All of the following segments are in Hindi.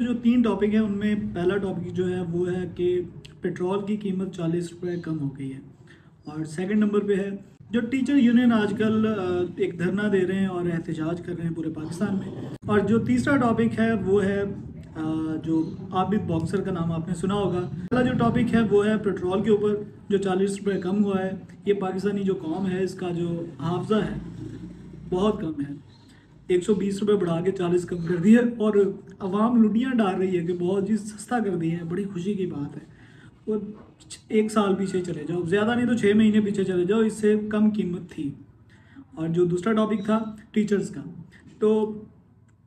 जो तीन टॉपिक हैं, उनमें पहला टॉपिक जो है, वो है कि पेट्रोल की कीमत चालीस रुपये कम हो गई है। और सेकंड नंबर पे है, जो टीचर यूनियन आजकल एक धरना दे रहे हैं और एहतजाज कर रहे हैं पूरे पाकिस्तान में। और जो तीसरा टॉपिक है, वो है जो आबिद बॉक्सर का नाम आपने सुना होगा। पहला जो टॉपिक है, वो है पेट्रोल के ऊपर, जो चालीस रुपये कम हुआ है। ये पाकिस्तानी जो कौम है, इसका जो हाफजा है, बहुत कम है। एक सौ बीस रुपये बढ़ा के चालीस कम कर दिया और अवाम लुडियाँ डाल रही है कि बहुत चीज़ सस्ता कर दी है, बड़ी खुशी की बात है। वो एक साल पीछे चले जाओ, ज़्यादा नहीं तो छः महीने पीछे चले जाओ, इससे कम कीमत थी। और जो दूसरा टॉपिक था टीचर्स का। तो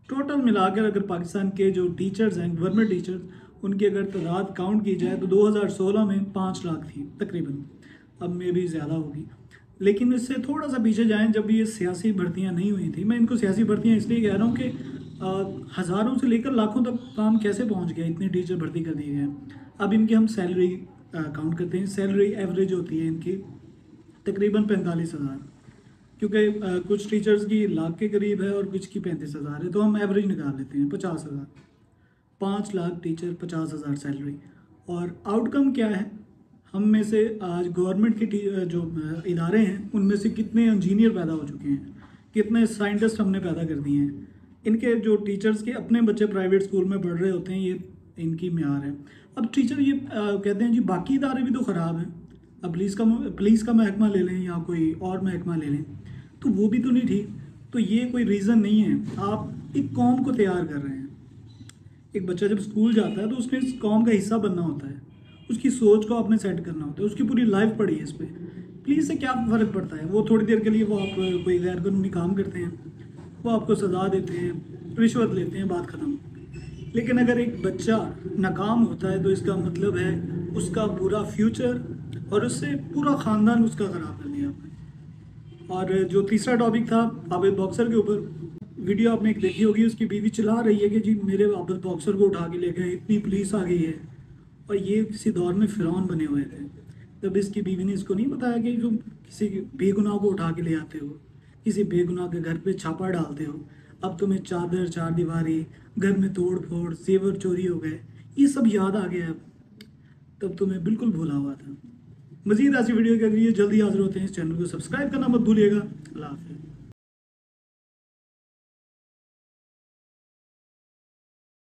टोटल मिलाकर अगर पाकिस्तान के जो टीचर्स हैं गवर्नमेंट टीचर्स उनकी अगर तादाद काउंट की जाए तो 2016 में पाँच लाख थी, तकरीबन। अब में भी ज़्यादा होगी। लेकिन इससे थोड़ा सा पीछे जाएँ, जब ये सियासी भर्तियाँ नहीं हुई थी। मैं इनको सियासी भर्तियाँ इसलिए कह रहा हूँ कि हज़ारों से लेकर लाखों तक काम कैसे पहुँच गया इतनी टीचर भर्ती कर दिए गए अब इनकी हम सैलरी काउंट करते हैं। सैलरी एवरेज होती है इनकी तकरीबन पैंतालीस हज़ार। क्योंकि कुछ टीचर्स की लाख के करीब है और कुछ की पैंतीस हज़ार है तो हम एवरेज निकाल लेते हैं, पचास हज़ार। पाँच लाख टीचर, पचास हज़ार सैलरी। और आउटकम क्या है? हम में से आज गवर्नमेंट के जो इदारे हैं उनमें से कितने इंजीनियर पैदा हो चुके हैं? कितने साइंटिस्ट हमने पैदा कर दिए हैं? इनके जो टीचर्स के अपने बच्चे प्राइवेट स्कूल में पढ़ रहे होते हैं ये इनकी म्यार है। अब टीचर ये आ, कहते हैं जी बाकी इदारे भी तो ख़राब हैं। अब पुलिस का पुलिस का महकमा ले लें या कोई और महकमा ले लें तो वो भी तो नहीं ठीक। तो ये कोई रीज़न नहीं है। आप एक कौम को तैयार कर रहे हैं। एक बच्चा जब स्कूल जाता है तो उसने इस कौम का हिस्सा बनना होता है। उसकी सोच को आपने सेट करना होता है, उसकी पूरी लाइफ पड़ी है इस पर पुलिस से क्या फ़र्क पड़ता है? वो थोड़ी देर के लिए वो आप कोई गैर कानूनी काम करते हैं, वो आपको सज़ा देते हैं, रिश्वत लेते हैं, बात ख़त्म। लेकिन अगर एक बच्चा नाकाम होता है तो इसका मतलब है उसका पूरा फ्यूचर और उससे पूरा ख़ानदान उसका ख़राब कर दिया आपने। और जो तीसरा टॉपिक था आबिद बॉक्सर के ऊपर वीडियो आपने एक देखी होगी, उसकी बीवी चला रही है कि जी मेरे आबिद बॉक्सर को उठा के ले गए इतनी पुलिस आ गई है। और ये किसी दौर में फ़िरौन बने हुए थे। तब इसकी बीवी ने इसको नहीं बताया कि तुम किसी बेगुनाह को उठा के ले आते हो, किसी बेगुनाह के घर पे छापा डालते हो। अब तुम्हें चादर, चार दीवारी, घर में तोड़ फोड़ सेवर चोरी हो गए, ये सब याद आ गया। अब तब तुम्हें बिल्कुल भूला हुआ था। मजीद ऐसी वीडियो के लिए जल्दी हाजिर होते हैं। इस चैनल को सब्सक्राइब करना मत भूलिएगा। अल्लाह